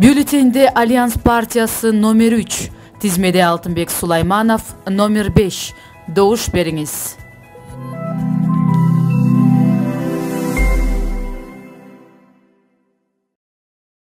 Бюллетенде Альянс партиясы номер 3, тизмеде Алтынбек Сулайманов номер 5. Доуш беріңіз.